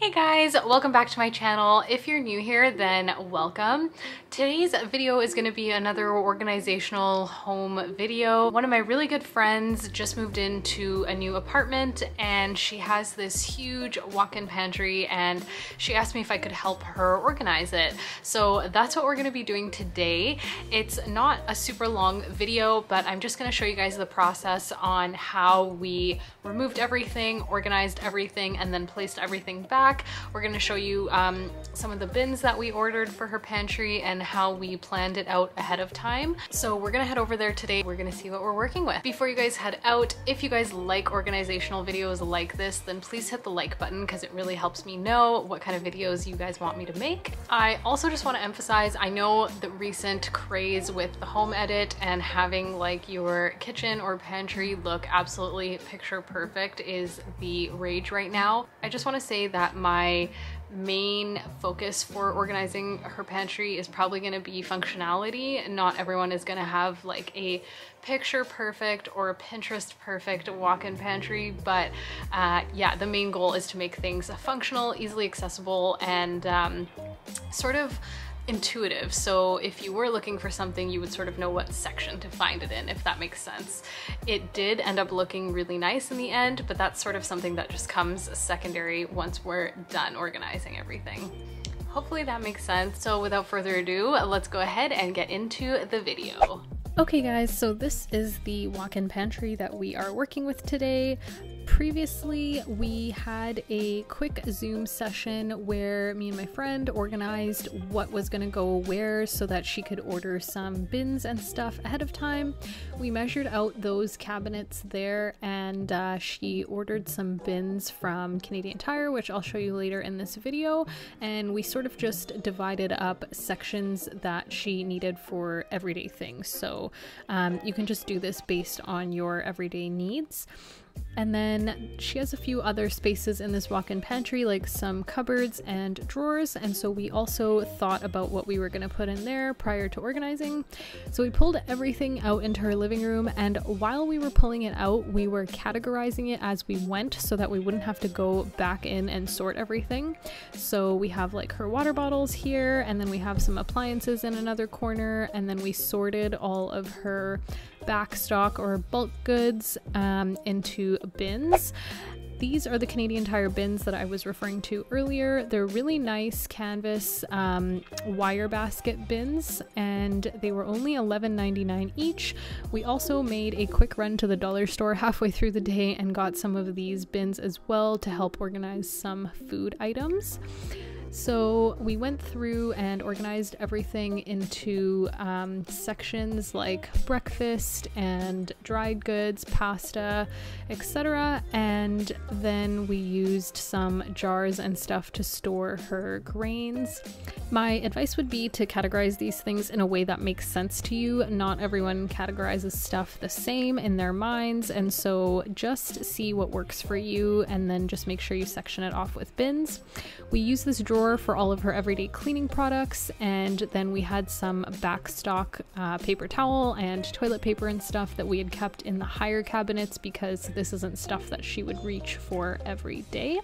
Hey guys, welcome back to my channel. If you're new here, then welcome. Today's video is gonna be another organizational home video. One of my really good friends just moved into a new apartment and she has this huge walk-in pantry and she asked me if I could help her organize it. So that's what we're gonna be doing today. It's not a super long video, but I'm just gonna show you guys the process on how we removed everything, organized everything, and then placed everything back back. We're gonna show you um, some of the bins that we ordered for her pantry and how we planned it out ahead of time. So we're gonna head over there today. We're gonna see what we're working with. Before you guys head out, if you guys like organizational videos like this, then please hit the like button because it really helps me know what kind of videos you guys want me to make. I also just wanna emphasize, I know the recent craze with the home edit and having like your kitchen or pantry look absolutely picture perfect is the rage right now. I just wanna say that my main focus for organizing her pantry is probably going to be functionality. Not everyone is going to have like a picture perfect or a Pinterest perfect walk-in pantry, but uh, yeah, the main goal is to make things functional, easily accessible, and um, sort of intuitive. So if you were looking for something, you would sort of know what section to find it in, if that makes sense. It did end up looking really nice in the end, but that's sort of something that just comes secondary once we're done organizing everything. Hopefully that makes sense. So without further ado, let's go ahead and get into the video. Okay guys, so this is the walk-in pantry that we are working with today. Previously, we had a quick Zoom session where me and my friend organized what was going to go where so that she could order some bins and stuff ahead of time. We measured out those cabinets there and uh, she ordered some bins from Canadian Tire, which I'll show you later in this video. And we sort of just divided up sections that she needed for everyday things. So um, you can just do this based on your everyday needs. And then she has a few other spaces in this walk-in pantry, like some cupboards and drawers. And so we also thought about what we were going to put in there prior to organizing. So we pulled everything out into her living room. And while we were pulling it out, we were categorizing it as we went so that we wouldn't have to go back in and sort everything. So we have like her water bottles here, and then we have some appliances in another corner. And then we sorted all of her back stock or bulk goods um, into bins. These are the Canadian Tire bins that I was referring to earlier. They're really nice canvas um, wire basket bins and they were only $11.99 each. We also made a quick run to the dollar store halfway through the day and got some of these bins as well to help organize some food items. So we went through and organized everything into um, sections like breakfast and dried goods, pasta, etc. And then we used some jars and stuff to store her grains. My advice would be to categorize these things in a way that makes sense to you. Not everyone categorizes stuff the same in their minds, and so just see what works for you and then just make sure you section it off with bins. We use this drawer drawer for all of her everyday cleaning products, and then we had some backstock uh, paper towel and toilet paper and stuff that we had kept in the higher cabinets because this isn't stuff that she would reach for every day.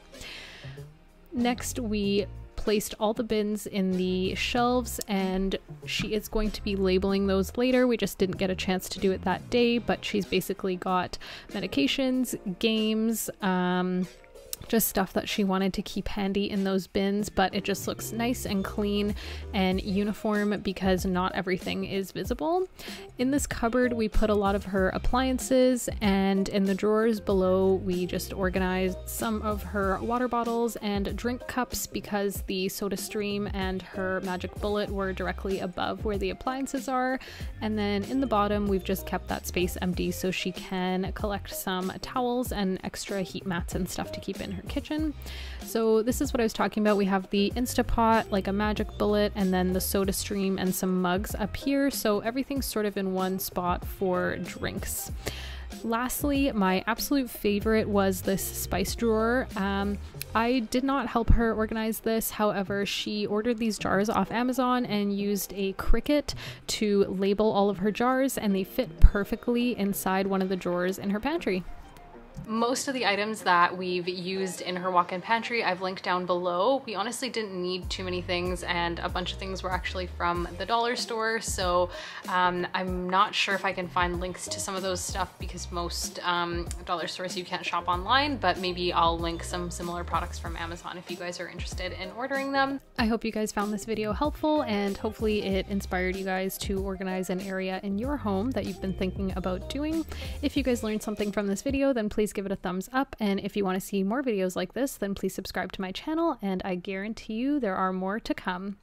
Next, we placed all the bins in the shelves and she is going to be labeling those later. We just didn't get a chance to do it that day, but she's basically got medications, games, um, just stuff that she wanted to keep handy in those bins, but it just looks nice and clean and uniform because not everything is visible. In this cupboard, we put a lot of her appliances, and in the drawers below, we just organized some of her water bottles and drink cups because the Soda Stream and her Magic Bullet were directly above where the appliances are. And then in the bottom, we've just kept that space empty so she can collect some towels and extra heat mats and stuff to keep in her kitchen. So this is what I was talking about. We have the Instapot, like a magic bullet, and then the soda stream and some mugs up here. So everything's sort of in one spot for drinks. Lastly, my absolute favorite was this spice drawer. Um, I did not help her organize this, however, she ordered these jars off Amazon and used a Cricut to label all of her jars, and they fit perfectly inside one of the drawers in her pantry. Most of the items that we've used in her walk-in pantry I've linked down below. We honestly didn't need too many things and a bunch of things were actually from the dollar store so um, I'm not sure if I can find links to some of those stuff because most um, dollar stores you can't shop online but maybe I'll link some similar products from Amazon if you guys are interested in ordering them. I hope you guys found this video helpful and hopefully it inspired you guys to organize an area in your home that you've been thinking about doing. If you guys learned something from this video then please give it a thumbs up. And if you want to see more videos like this, then please subscribe to my channel and I guarantee you there are more to come.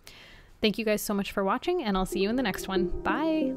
Thank you guys so much for watching and I'll see you in the next one. Bye!